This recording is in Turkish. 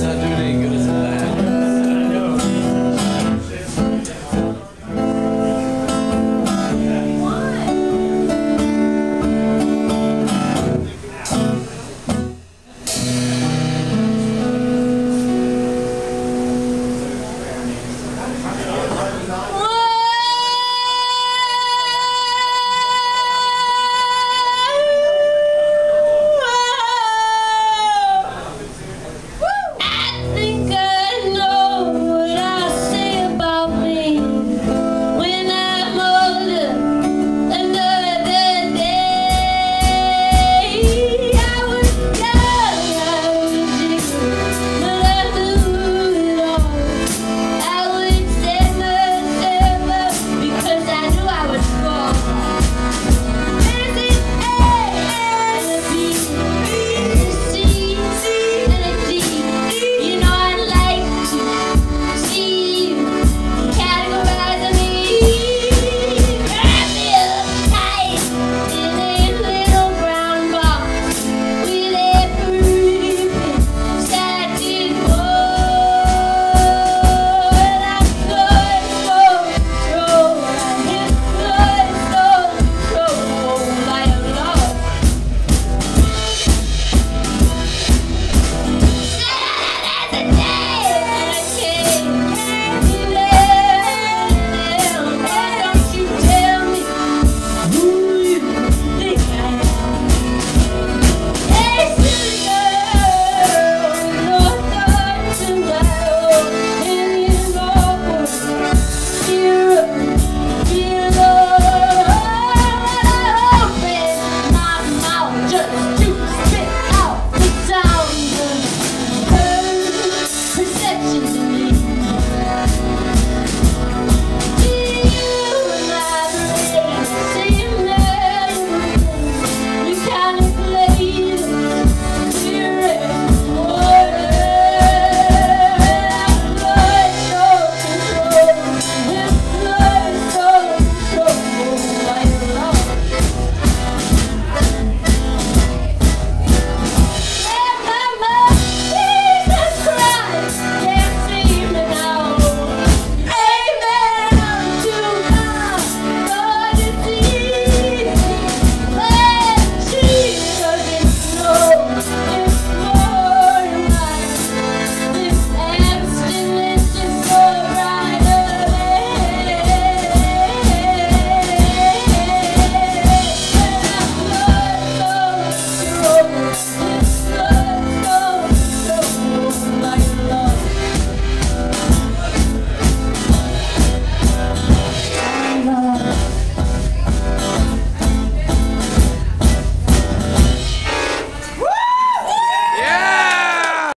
Sen de öyle görürsün.